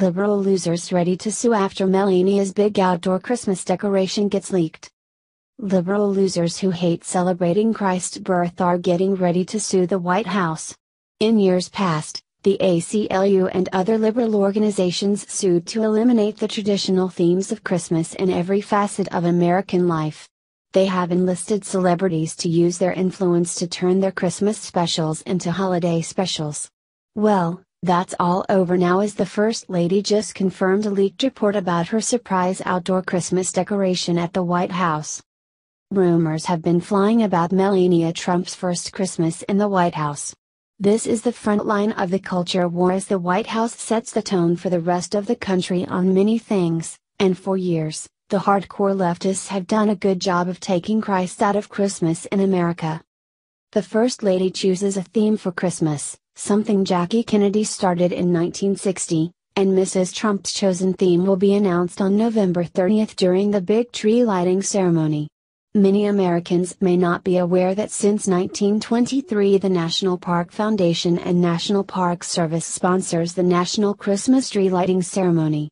Liberal losers ready to sue after Melania's big outdoor Christmas decoration gets leaked. Liberal losers who hate celebrating Christ's birth are getting ready to sue the White House. In years past, the ACLU and other liberal organizations sued to eliminate the traditional themes of Christmas in every facet of American life. They have enlisted celebrities to use their influence to turn their Christmas specials into holiday specials. Well, that's all over now as the First Lady just confirmed a leaked report about her surprise outdoor Christmas decoration at the White House. Rumors have been flying about Melania Trump's first Christmas in the White House. This is the front line of the culture war as the White House sets the tone for the rest of the country on many things, and for years, the hardcore leftists have done a good job of taking Christ out of Christmas in America. The First Lady chooses a theme for Christmas, something Jackie Kennedy started in 1960, and Mrs. Trump's chosen theme will be announced on November 30th during the big tree lighting ceremony. Many Americans may not be aware that since 1923 the National Park Foundation and National Park Service sponsors the National Christmas Tree Lighting Ceremony.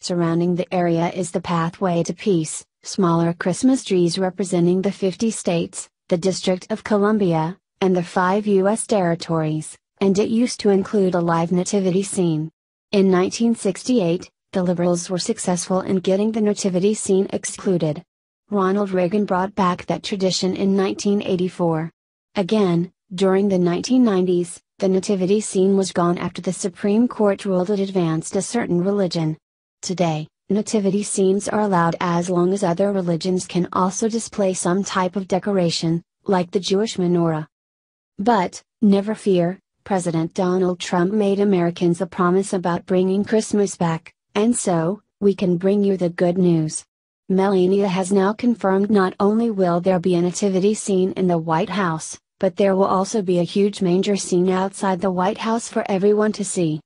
Surrounding the area is the Pathway to Peace, smaller Christmas trees representing the 50 states, the District of Columbia, and the five U.S. territories and it used to include a live nativity scene. In 1968, the Liberals were successful in getting the nativity scene excluded. Ronald Reagan brought back that tradition in 1984. Again, during the 1990s, the nativity scene was gone after the Supreme Court ruled it advanced a certain religion. Today, nativity scenes are allowed as long as other religions can also display some type of decoration, like the Jewish menorah. But, never fear, President Donald Trump made Americans a promise about bringing Christmas back, and so, we can bring you the good news. Melania has now confirmed not only will there be a nativity scene in the White House, but there will also be a huge manger scene outside the White House for everyone to see.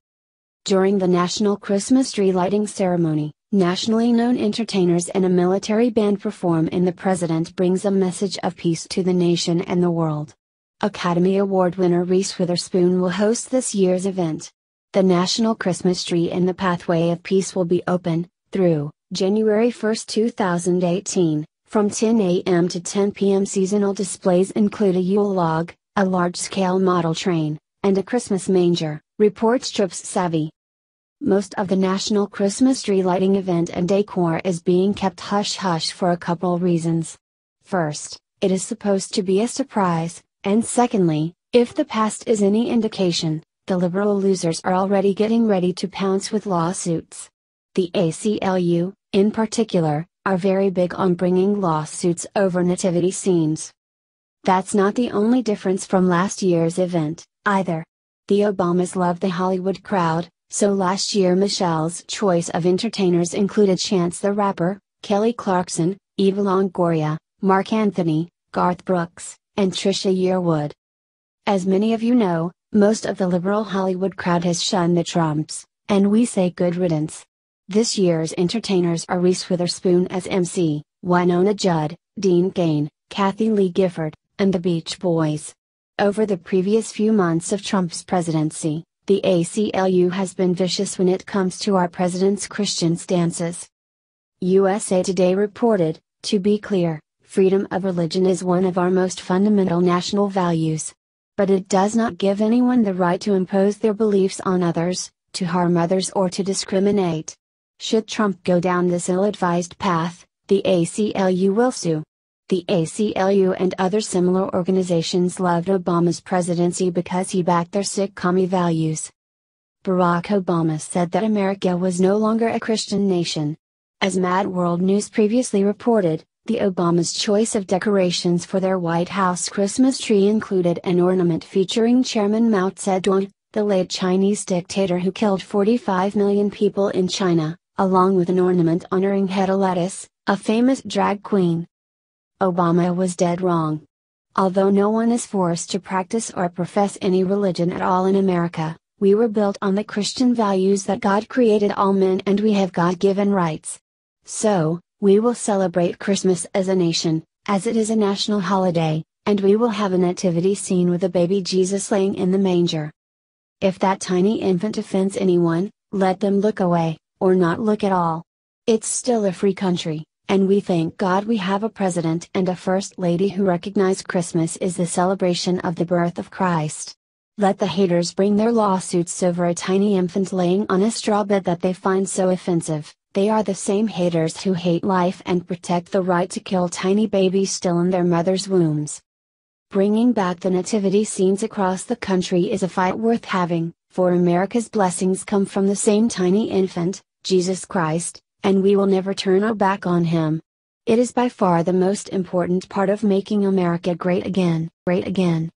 During the National Christmas Tree Lighting Ceremony, nationally known entertainers and a military band perform and the President brings a message of peace to the nation and the world. Academy Award winner Reese Witherspoon will host this year's event. The National Christmas Tree in the Pathway of Peace will be open, through January 1, 2018, from 10 a.m. to 10 p.m. Seasonal displays include a Yule log, a large scale model train, and a Christmas manger, reports Trips Savvy. Most of the National Christmas Tree lighting event and decor is being kept hush hush for a couple reasons. First, it is supposed to be a surprise, and secondly, if the past is any indication, the liberal losers are already getting ready to pounce with lawsuits. The ACLU, in particular, are very big on bringing lawsuits over nativity scenes. That's not the only difference from last year's event, either. The Obamas love the Hollywood crowd, so last year Michelle's choice of entertainers included Chance the Rapper, Kelly Clarkson, Eva Longoria, Marc Anthony, Garth Brooks, and Trisha Yearwood. As many of you know, most of the liberal Hollywood crowd has shunned the Trumps, and we say good riddance. This year's entertainers are Reese Witherspoon as MC, Wynonna Judd, Dean Cain, Kathie Lee Gifford, and the Beach Boys. Over the previous few months of Trump's presidency, the ACLU has been vicious when it comes to our president's Christian stances. USA Today reported, to be clear, freedom of religion is one of our most fundamental national values. But it does not give anyone the right to impose their beliefs on others, to harm others, or to discriminate. Should Trump go down this ill advised path, the ACLU will sue. The ACLU and other similar organizations loved Obama's presidency because he backed their sick commie values. Barack Obama said that America was no longer a Christian nation. As Mad World News previously reported, the Obamas' choice of decorations for their White House Christmas tree included an ornament featuring Chairman Mao Zedong, the late Chinese dictator who killed 45 million people in China, along with an ornament honoring Hedda Lettuce, a famous drag queen. Obama was dead wrong. Although no one is forced to practice or profess any religion at all in America, we were built on the Christian values that God created all men and we have God given rights. So, we will celebrate Christmas as a nation, as it is a national holiday, and we will have a nativity scene with a baby Jesus laying in the manger. If that tiny infant offends anyone, let them look away, or not look at all. It's still a free country, and we thank God we have a president and a first lady who recognize Christmas is the celebration of the birth of Christ. Let the haters bring their lawsuits over a tiny infant laying on a straw bed that they find so offensive. They are the same haters who hate life and protect the right to kill tiny babies still in their mother's wombs. Bringing back the nativity scenes across the country is a fight worth having, for America's blessings come from the same tiny infant, Jesus Christ, and we will never turn our back on him. It is by far the most important part of making America great again, great again.